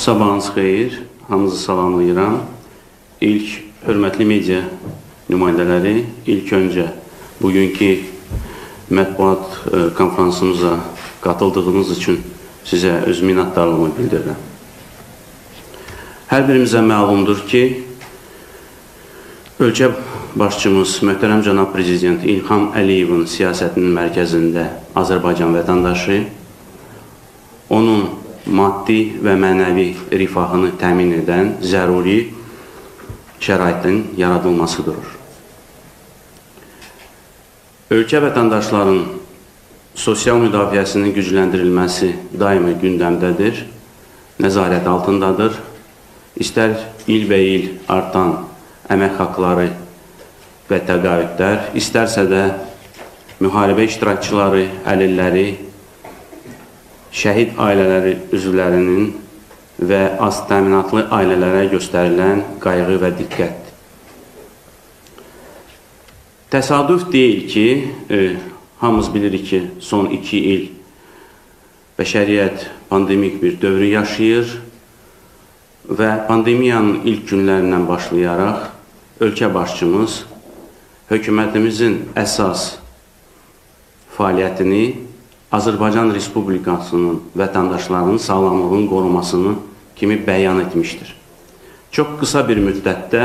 Sabahınız xeyir, hamınızı salamlayıram. İlk hörmətli media nümayəndələri, ilk öncə bugünkü mətbuat e, konferansımıza qatıldığınız üçün sizə öz minnətdarlığımı bildirirəm. Hər birimizə məlumdur ki, ölkə başçımız, möhtərəm cənab prezident İlham Əliyevin siyasətinin mərkəzində Azərbaycan vətəndaşı, onun maddi və mənəvi rifahını təmin edən zəruri şəraitin yaradılması durur. Ölkə vətəndaşların sosial müdafiəsinin gücləndirilməsi daima gündəmdədir, nəzarət altındadır. İstər ilbəil artan əmək haqları və təqaüdlər, istərsə də müharibə iştirakçıları, əlilləri, şəhid ailələri üzvlərinin və az təminatlı ailələrə göstərilən qayğı və diqqət. Təsadüf deyil ki, e, hamımız bilirik ki, son iki il bəşəriyyət pandemik bir dövrü yaşayır və pandemiyanın ilk günlərindən başlayaraq ölkə başçımız hökumətimizin əsas fəaliyyətini Azərbaycan Respublikasının vətəndaşlarının sağlamlığının qorunmasını kimi bəyan etmişdir. Çox qısa bir müddətdə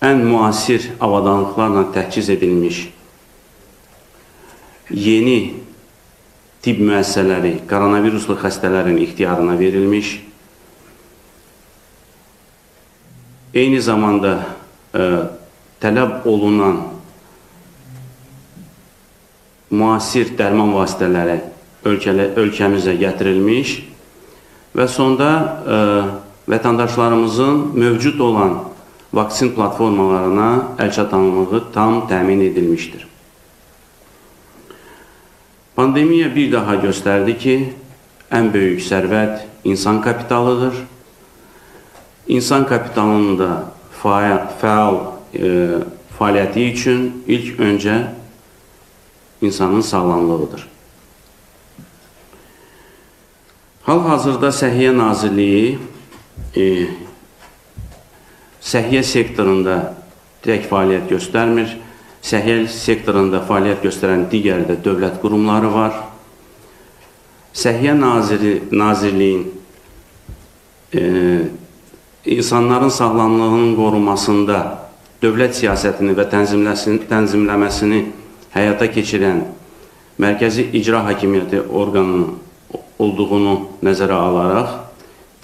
ən müasir avadanlıqlarla təchiz edilmiş yeni tibb müəssisələri koronaviruslu xəstələrin ixtiyarına verilmiş, eyni zamanda ə, e, tələb olunan müasir dərman vasitələri ölkələ, ölkəmizə gətirilmiş və sonda ə, e, vətəndaşlarımızın mövcud olan vaksin platformalarına əlçatanlığı tam təmin edilmişdir. Pandemiya bir daha göstərdi ki, ən böyük sərvət insan kapitalıdır. İnsan kapitalının da fəal, fəal e, fəaliyyəti üçün ilk öncə insanın sağlamlığıdır. Hal-hazırda Səhiyyə Nazirliyi e, səhiyyə sektorunda tək fəaliyyət göstərmir. Səhiyyə sektorunda fəaliyyət göstərən digər də dövlət qurumları var. Səhiyyə Naziri, Nazirliyin e, insanların sağlamlığının qorunmasında dövlət siyasətini və tənzimləməsini həyata keçirən Mərkəzi İcra Hakimiyyəti orqanının olduğunu nəzərə alaraq,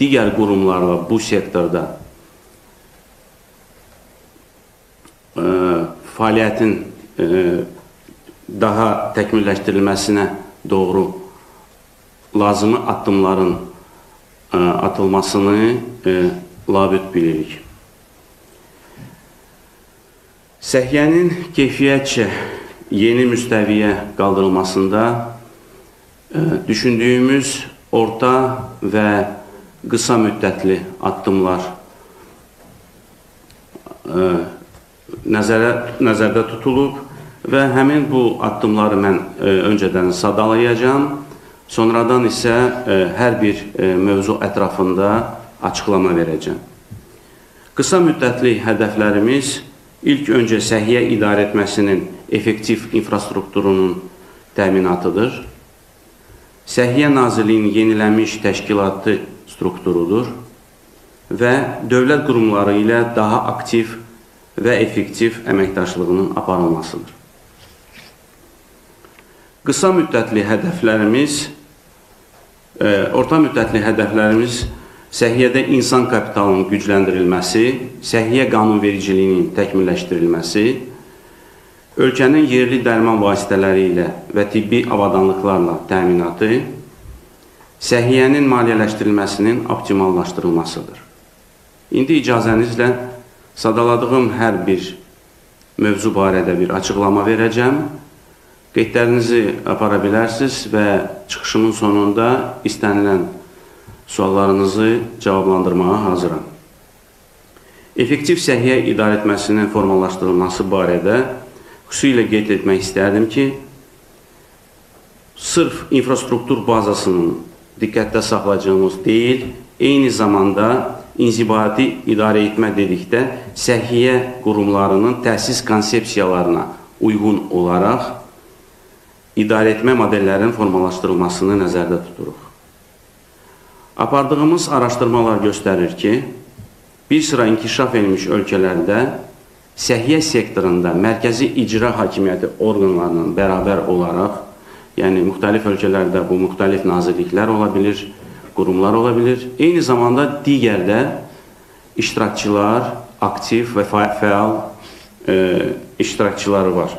digər qurumlarla bu sektorda ə, e, fəaliyyətin ə, e, daha təkmilləşdirilməsinə doğru lazımi addımların ə, e, atılmasını ə, labüd bilirik. Səhiyyənin keyfiyyətcə yeni müstəviyə qaldırılmasında e, düşündüyümüz orta və qısa müddətli addımlar e, nəzərə, nəzərdə tutulub və həmin bu addımları mən e, öncədən sadalayacağam. Sonradan isə hər bir mövzu ətrafında açıqlama verəcəm. Qısa müddətli hədəflərimiz ilk öncə səhiyyə idarə etməsinin effektiv infrastrukturunun təminatıdır. Səhiyyə Nazirliyinin yenilənmiş təşkilatı strukturudur və dövlət qurumları ilə daha aktiv və effektiv əməkdaşlığının aparılmasıdır. Qısa müddətli hədəflərimiz, e, orta müddətli hədəflərimiz səhiyyədə insan kapitalının gücləndirilməsi, səhiyyə qanunvericiliyinin təkmilləşdirilməsi, ölkənin yerli dərman vasitələri ilə və tibbi avadanlıqlarla təminatı, səhiyyənin maliyyələşdirilməsinin optimallaşdırılmasıdır. İndi icazənizlə sadaladığım hər bir mövzu barədə bir açıqlama verəcəm. Qeydlərinizi apara bilərsiniz və çıxışımın sonunda istənilən suallarınızı cavablandırmağa hazıram. Effektiv səhiyyə idarə etməsinin formalaşdırılması barədə xüsusilə qeyd etmək istərdim ki, sırf infrastruktur bazasının diqqətdə saxlayacağımız deyil, eyni zamanda inzibati idarə etmə dedikdə səhiyyə qurumlarının təsis konsepsiyalarına uyğun olaraq idarə etmə modellərinin formalaşdırılmasını nəzərdə tuturuq. Apardığımız araşdırmalar göstərir ki, bir sıra inkişaf edilmiş ölkələrdə səhiyyə sektorunda mərkəzi icra hakimiyyəti orqanlarının bərabər olaraq, yəni müxtəlif ölkələrdə bu müxtəlif nazirliklər ola bilir, qurumlar ola bilir. Eyni zamanda digər də iştirakçılar, aktiv və fəal e, iştirakçıları var.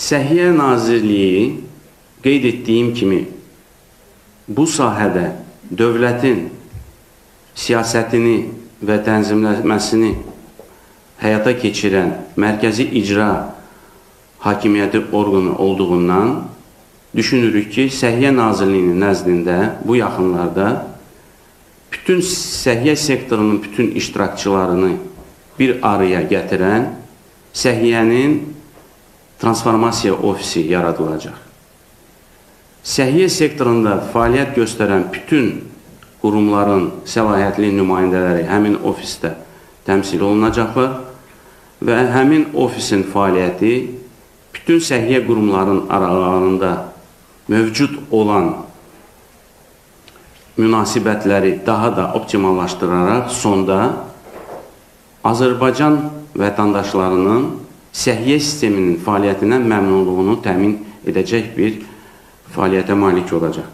Səhiyyə Nazirliyi qeyd etdiyim kimi bu sahədə dövlətin siyasətini və tənzimləməsini həyata keçirən mərkəzi icra hakimiyyəti orqanı olduğundan düşünürük ki, Səhiyyə Nazirliyinin nəzdində bu yaxınlarda bütün səhiyyə sektorunun bütün iştirakçılarını bir araya gətirən səhiyyənin transformasiya ofisi yaradılacaq. Səhiyyə sektorunda fəaliyyət göstərən bütün qurumların səlahiyyətli nümayəndələri həmin ofisdə təmsil olunacaqlar və həmin ofisin fəaliyyəti bütün səhiyyə qurumların aralarında mövcud olan münasibətləri daha da optimallaşdıraraq sonda Azərbaycan vətəndaşlarının səhiyyə sisteminin fəaliyyətindən məmnunluğunu təmin edəcək bir fəaliyyətə malik olacaq.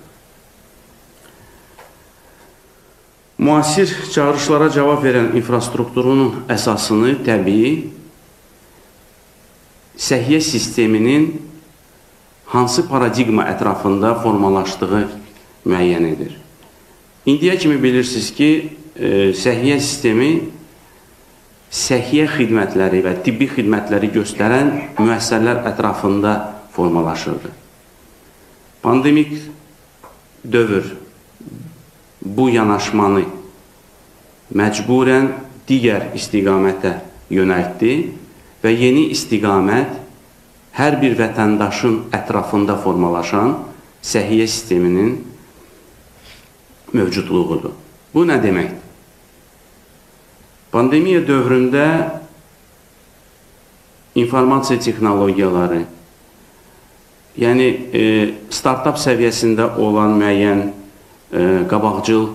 Müasir çağırışlara cavab verən infrastrukturunun əsasını təbii səhiyyə sisteminin hansı paradigma ətrafında formalaşdığı müəyyən edir. İndiyə kimi bilirsiniz ki, e, səhiyyə sistemi səhiyyə xidmətləri və tibbi xidmətləri göstərən müəssisələr ətrafında formalaşırdı. Pandemik dövr bu yanaşmanı məcburən digər istiqamətə yönəltdi və yeni istiqamət hər bir vətəndaşın ətrafında formalaşan səhiyyə sisteminin mövcudluğudur. Bu nə deməkdir? Pandemiya dövründə informasiya texnologiyaları, yəni e, startap səviyyəsində olan müəyyən qabaqcıl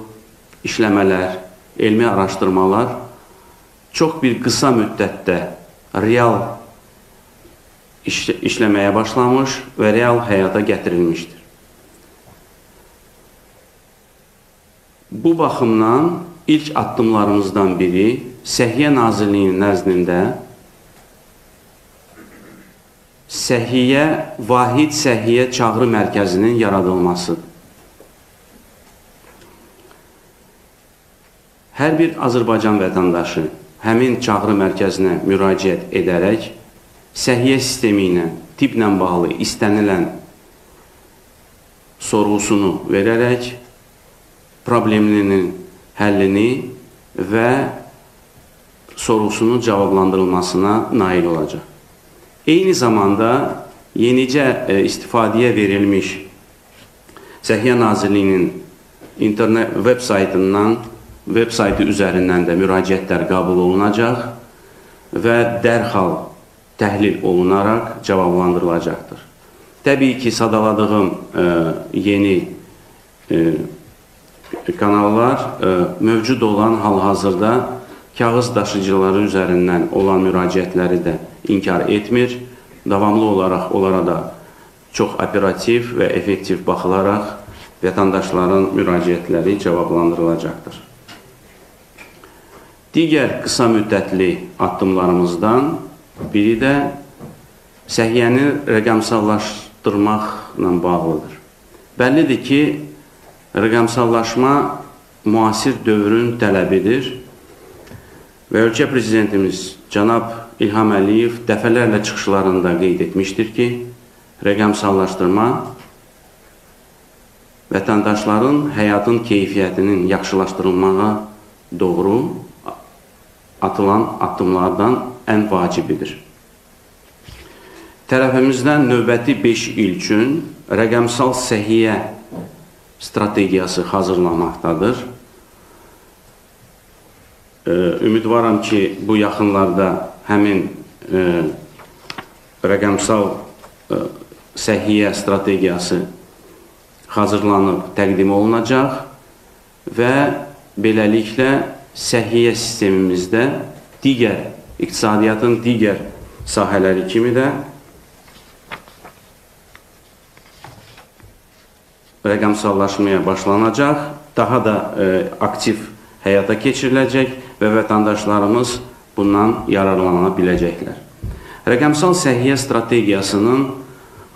işləmələr, elmi araşdırmalar çox bir qısa müddətdə real iş, işləməyə başlamış və real həyata gətirilmişdir. Bu baxımdan ilk addımlarımızdan biri Səhiyyə Nazirliyinin nəzdində Səhiyyə, vahid səhiyyə çağrı mərkəzinin yaradılmasıdır. Hər bir Azərbaycan vətəndaşı həmin çağrı mərkəzinə müraciət edərək səhiyyə sistemi ilə, tiplə bağlı istənilən sorğusunu verərək probleminin həllini və sorğusunun cavablandırılmasına nail olacaq. Eyni zamanda yenicə e, istifadəyə verilmiş Səhiyyə Nazirliyinin internet veb saytından veb saytı üzərindən də müraciətlər qəbul olunacaq və dərhal təhlil olunaraq cavablandırılacaqdır. Təbii ki, sadaladığım e, yeni e, kanallar e, mövcud olan hal-hazırda kağız daşıcıları üzərindən olan müraciətləri də inkar etmir. Davamlı olaraq onlara da çox operativ və effektiv baxılaraq vətəndaşların müraciətləri cavablandırılacaqdır. Digər qısa müddətli addımlarımızdan biri də səhiyyəni rəqəmsallaşdırmaqla bağlıdır. Bəllidir ki, rəqəmsallaşma müasir dövrün tələbidir və ölkə prezidentimiz cənab İlham Əliyev dəfələrlə çıxışlarında qeyd etmişdir ki, rəqəmsallaşdırma vətəndaşların həyatın keyfiyyətinin yaxşılaşdırılmağa doğru atılan addımlardan ən vacibidir. Tərəfimizdən növbəti 5 il üçün rəqəmsal səhiyyə strategiyası hazırlamaqdadır. Ümidvaram ki, bu yaxınlarda həmin rəqəmsal səhiyyə strategiyası hazırlanıb təqdim olunacaq və beləliklə səhiyyə sistemimizdə digər, iqtisadiyyatın digər sahələri kimi də rəqəmsallaşmaya başlanacaq, daha da e, aktiv həyata keçiriləcək və vətəndaşlarımız bundan yararlana biləcəklər. Rəqəmsal səhiyyə strategiyasının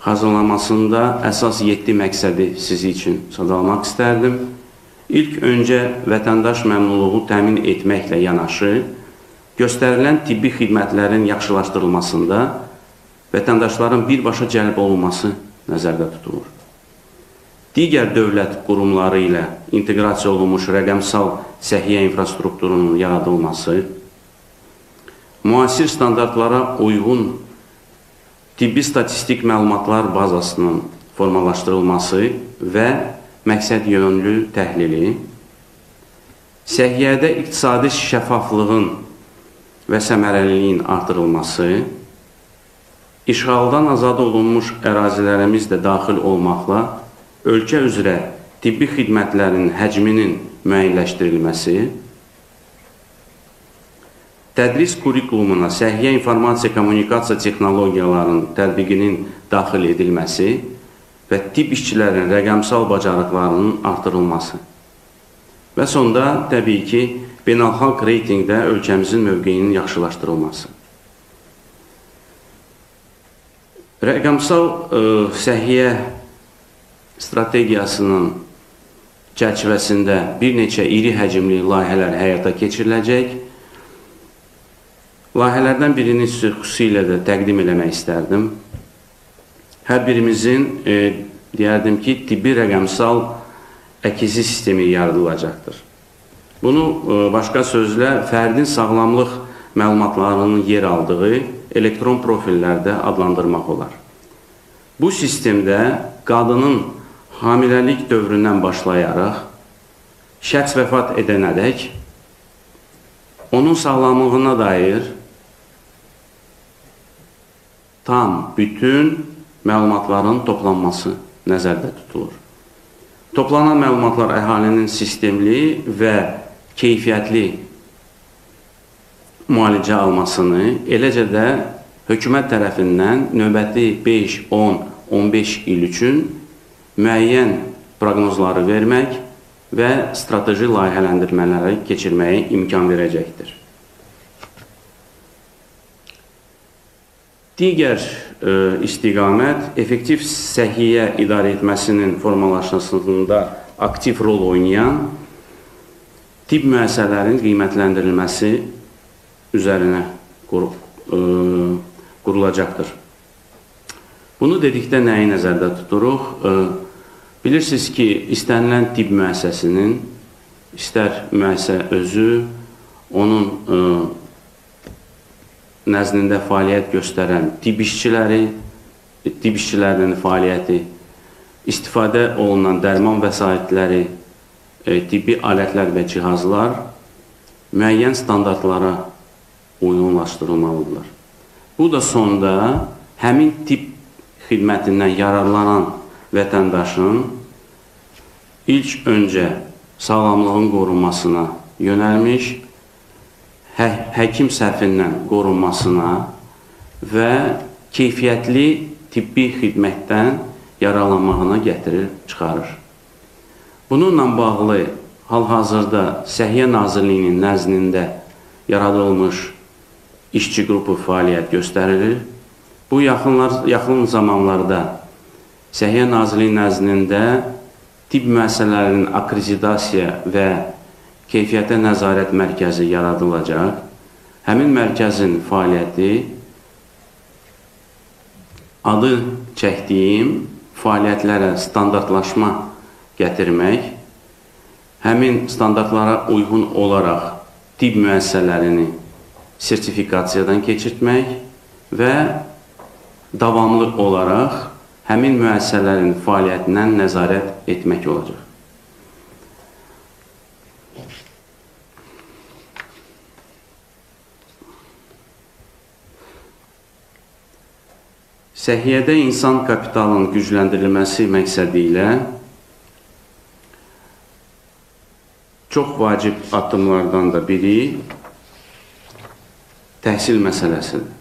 hazırlamasında əsas 7 məqsədi sizi üçün sadalamaq istərdim. İlk öncə vətəndaş məmnunluğu təmin etməklə yanaşı, göstərilən tibbi xidmətlərin yaxşılaşdırılmasında vətəndaşların birbaşa cəlb olunması nəzərdə tutulur. Digər dövlət qurumları ilə inteqrasiya olunmuş rəqəmsal səhiyyə infrastrukturunun yaradılması, müasir standartlara uyğun tibbi statistik məlumatlar bazasının formalaşdırılması və məqsəd yönlü təhlili, səhiyyədə iqtisadi şəffaflığın və səmərəliliyin artırılması, işğaldan azad olunmuş ərazilərimiz də daxil olmaqla ölkə üzrə tibbi xidmətlərin həcminin müəyyənləşdirilməsi, tədris kurikulumuna səhiyyə informasiya kommunikasiya texnologiyalarının tətbiqinin daxil edilməsi və tibb işçilərinin rəqəmsal bacarıqlarının artırılması. Və sonda, təbii ki, beynəlxalq reytingdə ölkəmizin mövqeyinin yaxşılaşdırılması. Rəqəmsal ə, səhiyyə strategiyasının çərçivəsində bir neçə iri həcmli layihələr həyata keçiriləcək Layihələrdən birini xüsusilə də təqdim eləmək istərdim. Hər birimizin, e, deyərdim ki, tibbi rəqəmsal əkizi sistemi yaradılacaqdır. Bunu e, başqa sözlə fərdin sağlamlıq məlumatlarının yer aldığı elektron profillərdə adlandırmaq olar. Bu sistemdə qadının hamiləlik dövründən başlayaraq şəxs vəfat edənədək onun sağlamlığına dair tam, bütün məlumatların toplanması nəzərdə tutulur. Toplanan məlumatlar əhalinin sistemli və keyfiyyətli müalicə almasını, eləcə də hökumət tərəfindən növbəti 5, 10, 15 il üçün müəyyən proqnozları vermək və strateji layihələndirmələri keçirməyə imkan verəcəkdir. Digər e, istiqamət effektiv səhiyyə idarə etməsinin formalaşmasında aktiv rol oynayan tibb müəssisələrinin qiymətləndirilməsi üzərinə qur, e, qurulacaqdır. Bunu dedikdə nəyi nəzərdə tuturuq? E, bilirsiniz ki, istənilən tibb müəssisəsinin istər müəssisə özü, onun e, nəzdində fəaliyyət göstərən tibb işçiləri, tibb işçilərinin fəaliyyəti, istifadə olunan dərman vəsaitləri, e, tibbi alətlər və cihazlar müəyyən standartlara uyğunlaşdırılmalıdırlar. Bu da sonda həmin tibb xidmətindən yararlanan vətəndaşın ilk öncə sağlamlığın qorunmasına yönəlmiş hə həkim sərfindən qorunmasına və keyfiyyətli tibbi xidmətdən yaralanmağına gətirir, çıxarır. Bununla bağlı hal-hazırda Səhiyyə Nazirliyinin nəzdində yaradılmış işçi qrupu fəaliyyət göstərilir. Bu yaxınlar, yaxın zamanlarda Səhiyyə Nazirliyi nəzdində tibb müəssisələrinin akreditasiya və keyfiyyətə nəzarət mərkəzi yaradılacaq. Həmin mərkəzin fəaliyyəti adı çəkdiyim fəaliyyətlərə standartlaşma gətirmək, həmin standartlara uyğun olaraq tibb müəssisələrini sertifikasiyadan keçirtmək və davamlı olaraq həmin müəssisələrin fəaliyyətindən nəzarət etmək olacaq. Səhiyyədə insan kapitalının gücləndirilməsi məqsədi ilə çox vacib addımlardan da biri təhsil məsələsidir.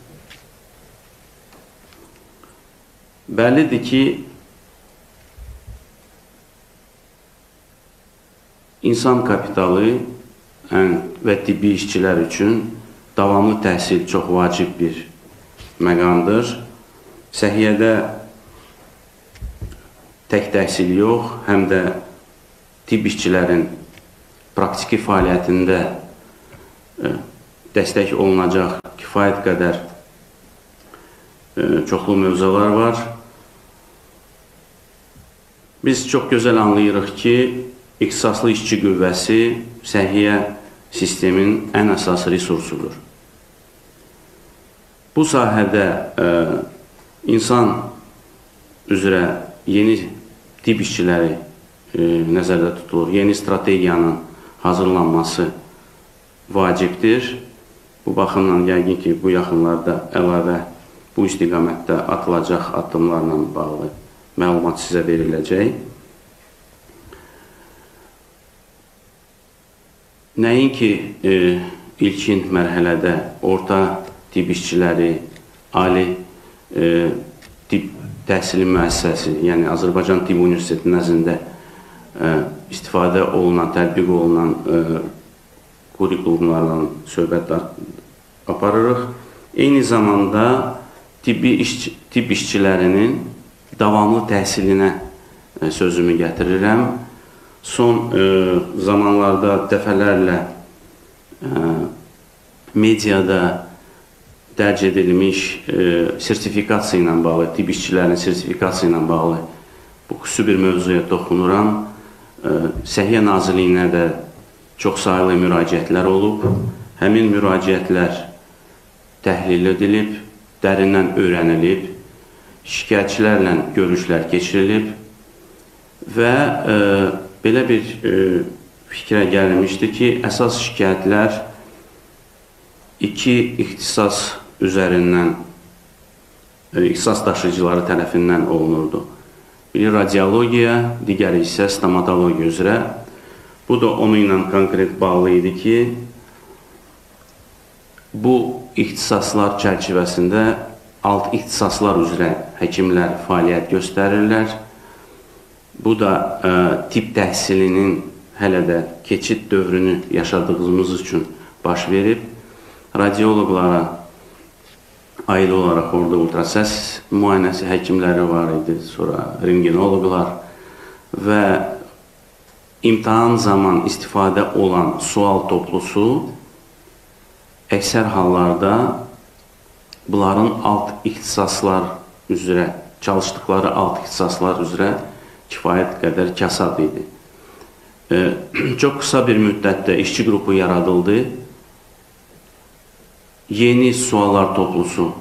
Bəllidir ki, insan kapitalı və tibbi işçilər üçün davamlı təhsil çox vacib bir məqamdır. Səhiyyədə tək təhsil yox, həm də tibb işçilərin praktiki fəaliyyətində e, dəstək olunacaq kifayət qədər e, çoxlu mövzular var. Biz çox gözəl anlayırıq ki, ixtisaslı işçi qüvvəsi səhiyyə sistemin ən əsas resursudur. Bu sahədə ə, e, insan üzrə yeni tip işçiləri ə, e, nəzərdə tutulur. Yeni strategiyanın hazırlanması vacibdir. Bu baxımdan yəqin ki, bu yaxınlarda əlavə bu istiqamətdə atılacaq addımlarla bağlı məlumat sizə veriləcək. Nəinki e, ilkin mərhələdə orta tibb işçiləri, ali e, tibb təhsili müəssisəsi, yəni Azərbaycan Tibb Universiteti nəzdində e, istifadə olunan, tətbiq olunan e, kurikulumlarla söhbət aparırıq. Eyni zamanda tibbi iş, tibb işçilərinin davamlı təhsilinə e, sözümü gətirirəm son e, zamanlarda dəfələrlə e, mediada dərc edilmiş e, sertifikasiya ilə bağlı, tibb işçilərinin sertifikasiya ilə bağlı bu xüsusi bir mövzuya toxunuram. E, Səhiyyə Nazirliyinə də çox saylı müraciətlər olub. Həmin müraciətlər təhlil edilib, dərindən öyrənilib, şikayətçilərlə görüşlər keçirilib və e, belə bir e, fikrə gəlmişdi ki, əsas şikayətlər iki ixtisas üzərindən e, ixtisas daşıyıcıları tərəfindən olunurdu. Biri radiologiya, digəri isə stomatologiya üzrə. Bu da onu ilə konkret bağlı idi ki, bu ixtisaslar çərçivəsində alt ixtisaslar üzrə həkimlər fəaliyyət göstərirlər Bu da ə, e, tibb təhsilinin hələ də keçid dövrünü yaşadığımız üçün baş verib. Radioloqlara ayrı olaraq orada ultrasəs müayinəsi həkimləri var idi, sonra rengenoloqlar və imtahan zaman istifadə olan sual toplusu əksər hallarda bunların alt ixtisaslar üzrə, çalışdıqları alt ixtisaslar üzrə kifayət qədər kasad idi. E, çox qısa bir müddətdə işçi qrupu yaradıldı. Yeni suallar toplusu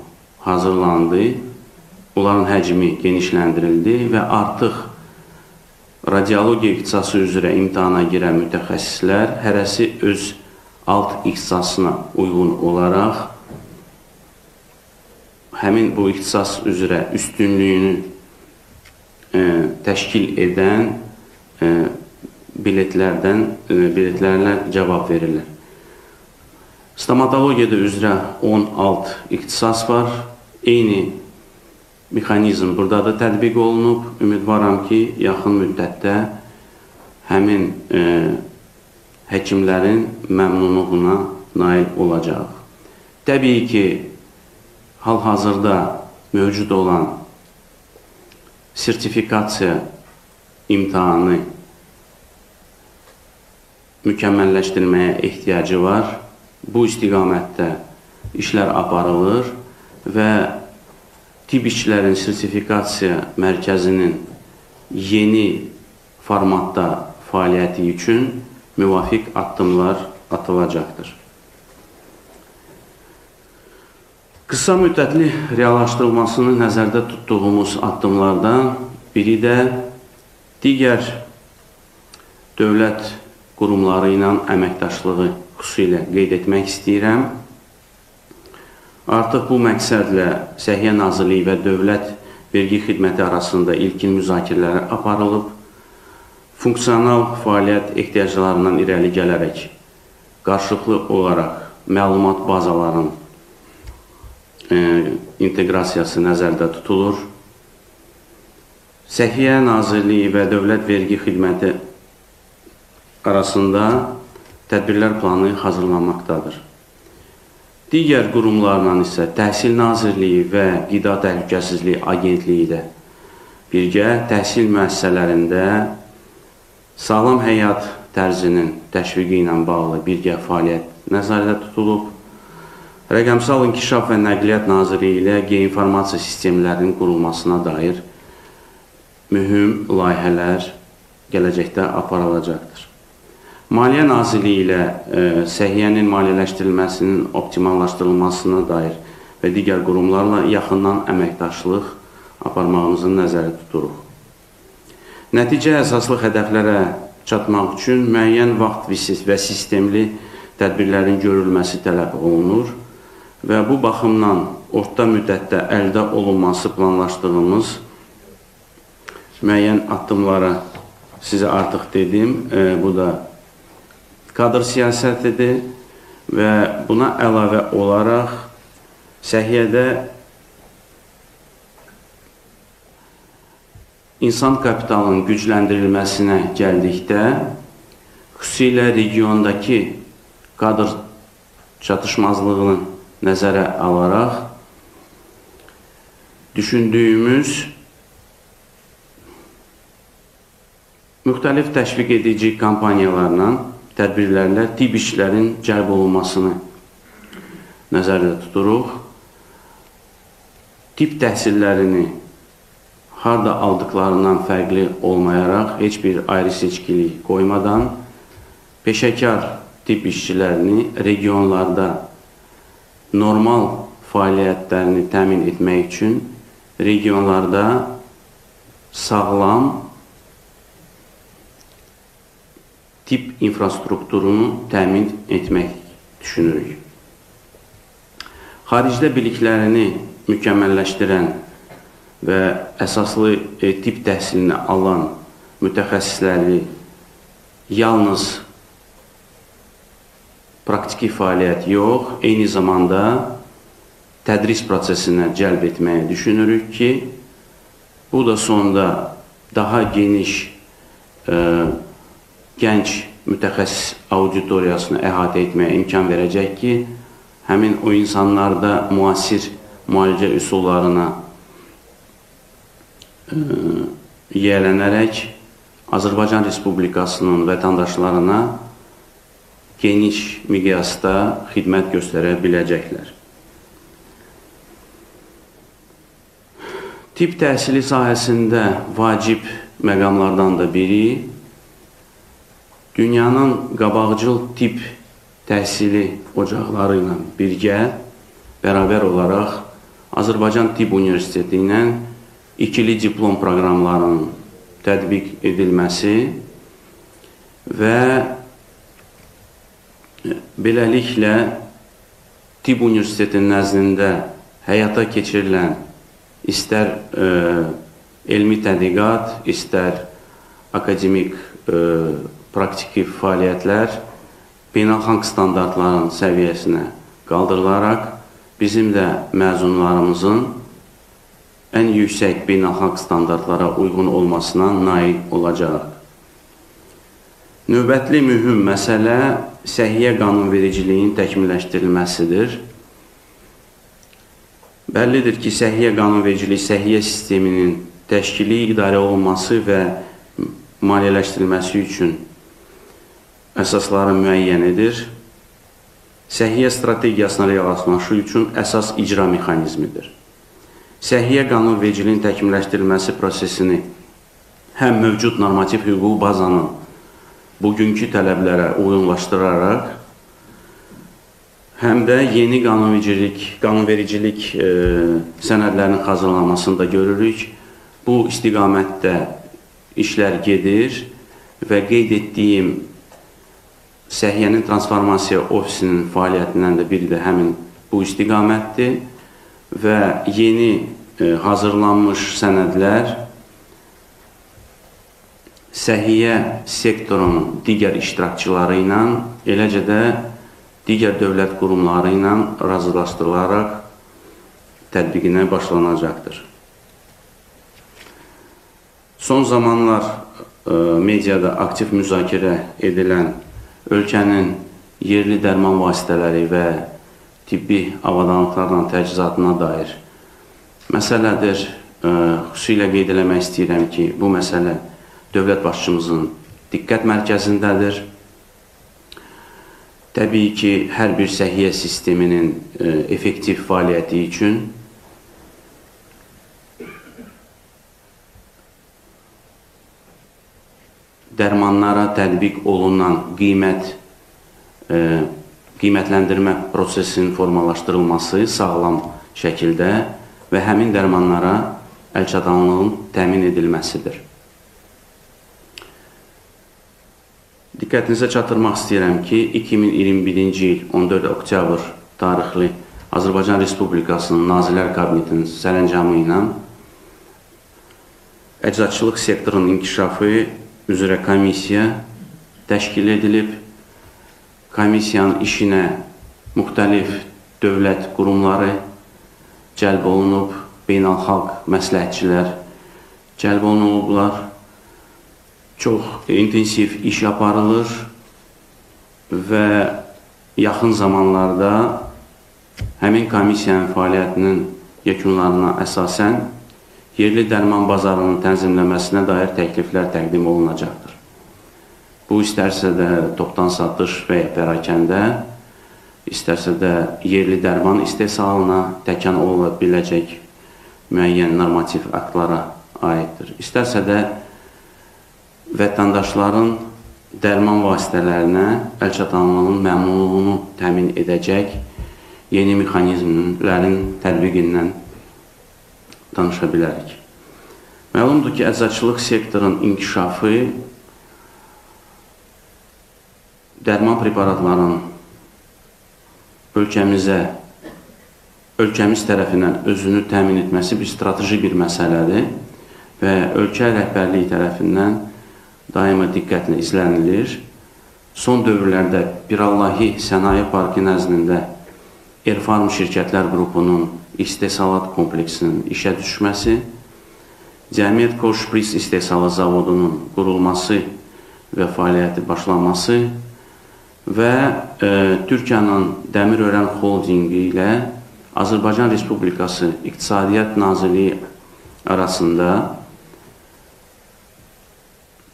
hazırlandı. Onların həcmi genişləndirildi və artıq radiologiya ixtisası üzrə imtahana girən mütəxəssislər hərəsi öz alt ixtisasına uyğun olaraq həmin bu ixtisas üzrə üstünlüyünü ə, təşkil edən ə, biletlərdən ə, biletlərlə cavab verirlər. Stomatologiyada üzrə 16 ixtisas var. Eyni mexanizm burada da tətbiq olunub. Ümidvaram ki, yaxın müddətdə həmin ə, həkimlərin məmnunluğuna nail olacaq. Təbii ki, hal-hazırda mövcud olan sertifikasiya imtahanı mükəmməlləşdirməyə ehtiyacı var. Bu istiqamətdə işlər aparılır və tibb işçilərin sertifikasiya mərkəzinin yeni formatda fəaliyyəti üçün müvafiq addımlar atılacaqdır. Qısa müddətli reallaşdırılmasını nəzərdə tutduğumuz addımlardan biri də digər dövlət qurumları ilə əməkdaşlığı xüsusilə qeyd etmək istəyirəm. Artıq bu məqsədlə Səhiyyə Nazirliyi və Dövlət Vergi Xidməti arasında ilkin müzakirələr aparılıb. Funksional fəaliyyət ehtiyaclarından irəli gələrək qarşılıqlı olaraq məlumat bazaların e, inteqrasiyası nəzərdə tutulur. Səhiyyə Nazirliyi və Dövlət Vergi Xidməti arasında tədbirlər planı hazırlanmaqdadır. Digər qurumlarla isə Təhsil Nazirliyi və Qida Təhlükəsizliyi Agentliyi də birgə təhsil müəssisələrində sağlam həyat tərzinin təşviqi ilə bağlı birgə fəaliyyət nəzərdə tutulub. Rəqəmsal İnkişaf və Nəqliyyat Nazirliyi ilə qeyri-informasiya sistemlərinin qurulmasına dair mühüm layihələr gələcəkdə aparılacaqdır. Maliyyə Nazirliyi ilə e, səhiyyənin maliyyələşdirilməsinin optimallaşdırılmasına dair və digər qurumlarla yaxından əməkdaşlıq aparmağımızı nəzərdə tuturuq. Nəticə əsaslı hədəflərə çatmaq üçün müəyyən vaxt və sistemli tədbirlərin görülməsi tələb olunur və bu baxımdan orta müddətdə əldə olunması planlaşdığımız müəyyən addımlara sizə artıq dedim. E, bu da kadr siyasətidir və buna əlavə olaraq səhiyyədə insan kapitalının gücləndirilməsinə gəldikdə, xüsusilə regiondakı kadr çatışmazlığını nəzərə alaraq düşündüyümüz müxtəlif təşviq edici kampaniyalarla tədbirlərlə tibb işçilərin cəlb olunmasını nəzərdə tuturuq. Tibb təhsillərini harda aldıqlarından fərqli olmayaraq, heç bir ayrı seçkilik qoymadan peşəkar tibb işçilərini regionlarda normal fəaliyyətlərini təmin etmək üçün regionlarda sağlam tip infrastrukturunu təmin etmək düşünürük. Xaricdə biliklərini mükəmməlləşdirən və əsaslı e, tip təhsilini alan mütəxəssisləri yalnız praktiki fəaliyyət yox, eyni zamanda tədris prosesinə cəlb etməyi düşünürük ki, bu da sonda daha geniş e, gənc mütəxəssis auditoriyasını əhatə etməyə imkan verəcək ki, həmin o insanlarda müasir müalicə üsullarına e, yiyələnərək Azərbaycan Respublikasının vətəndaşlarına geniş miqyasda xidmət göstərə biləcəklər. Tip təhsili sahəsində vacib məqamlardan da biri dünyanın qabaqcıl tip təhsili ocaqları ilə birgə bərabər olaraq Azərbaycan Tibb Universiteti ilə ikili diplom proqramlarının tətbiq edilməsi və beləliklə Tibb Universitetinin nəzdində həyata keçirilən istər e, elmi tədqiqat, istər akademik e, praktiki fəaliyyətlər beynəlxalq standartların səviyyəsinə qaldırılaraq bizim də məzunlarımızın ən yüksək beynəlxalq standartlara uyğun olmasına nail olacaq. Növbətli mühüm məsələ səhiyyə qanunvericiliyin təkmilləşdirilməsidir. Bəllidir ki, səhiyyə qanunvericiliyi səhiyyə sisteminin təşkili, idarə olunması və maliyyələşdirilməsi üçün əsasları müəyyən edir. Səhiyyə strategiyasına reallaşması üçün əsas icra mexanizmidir. Səhiyyə qanunvericiliyin təkmilləşdirilməsi prosesini həm mövcud normativ hüquqi bazanın bugünkü tələblərə uyğunlaşdıraraq, həm də yeni qanunvericilik, qanunvericilik e, sənədlərinin hazırlanmasında görürük. Bu istiqamətdə işlər gedir və qeyd etdiyim Səhiyyənin transformasiya ofisinin fəaliyyətindən də biri də həmin bu istiqamətdir və yeni e, hazırlanmış sənədlər səhiyyə sektorunun digər iştirakçıları ilə, eləcə də digər dövlət qurumları ilə razılaşdırılaraq tətbiqinə başlanacaqdır. Son zamanlar e, mediada aktiv müzakirə edilən ölkənin yerli dərman vasitələri və tibbi avadanlıqlarla təchizatına dair məsələdir. E, xüsusilə qeyd eləmək istəyirəm ki, bu məsələ dövlət başçımızın diqqət mərkəzindədir. Təbii ki, hər bir səhiyyə sisteminin e, effektiv fəaliyyəti üçün dərmanlara tətbiq olunan qiymət e, qiymətləndirmə prosesinin formalaşdırılması sağlam şəkildə və həmin dərmanlara əlçatanlığın təmin edilməsidir. Diqqətinizə çatdırmaq istəyirəm ki, 2021-ci il 14 oktyabr tarixli Azərbaycan Respublikasının Nazirlər Kabinetinin sərəncamı ilə əczaçılıq sektorunun inkişafı üzrə komissiya təşkil edilib. Komissiyanın işinə müxtəlif dövlət qurumları cəlb olunub, beynəlxalq məsləhətçilər cəlb olunublar çox intensiv iş aparılır və yaxın zamanlarda həmin komissiyanın fəaliyyətinin yekunlarına əsasən yerli dərman bazarının tənzimləməsinə dair təkliflər təqdim olunacaqdır. Bu, istərsə də topdan satış və ya pərakəndə, istərsə də yerli dərman istehsalına təkan ola biləcək müəyyən normativ aktlara aiddir. İstərsə də vətəndaşların dərman vasitələrinə əlçatanlığının məmnunluğunu təmin edəcək yeni mexanizmlərin tətbiqindən danışa bilərik. Məlumdur ki, əczaçılıq sektorun inkişafı dərman preparatlarının ölkəmizə ölkəmiz tərəfindən özünü təmin etməsi bir strateji bir məsələdir və ölkə rəhbərliyi tərəfindən daima diqqətlə izlənilir. Son dövrlərdə Pirallahi Sənaye Parkı nəzdində Erfarm şirkətlər qrupunun istehsalat kompleksinin işə düşməsi, Cəmiyyət Koşpris istehsalı zavodunun qurulması və fəaliyyəti başlaması və e, Türkiyənin Dəmirörən Holdingi ilə Azərbaycan Respublikası İqtisadiyyat Nazirliyi arasında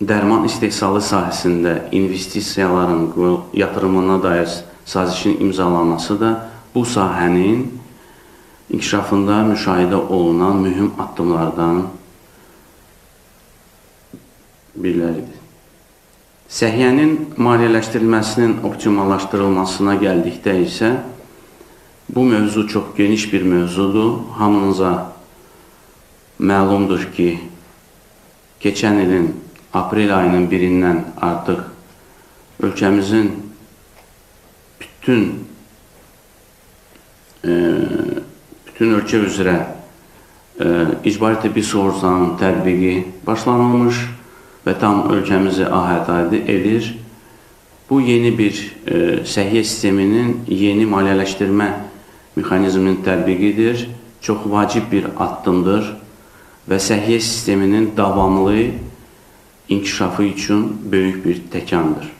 dərman istehsalı sahəsində investisiyaların yatırımına dair sazişin imzalanması da bu sahənin inkişafında müşahidə olunan mühüm addımlardan biriləridir. Səhiyyənin maliyyələşdirilməsinin optimallaşdırılmasına gəldikdə isə bu mövzu çox geniş bir mövzudur. Hamınıza məlumdur ki, keçən ilin aprel ayının birindən artıq ölkəmizin bütün e, bütün ölkə üzrə e, icbari tibbi sığortanın tətbiqi başlanılmış və tam ölkəmizi ahəta edir. Bu yeni bir e, səhiyyə sisteminin yeni maliyyələşdirmə mexanizminin tətbiqidir. Çox vacib bir addımdır və səhiyyə sisteminin davamlı inkişafı üçün böyük bir təkandır.